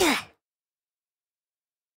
Ugh.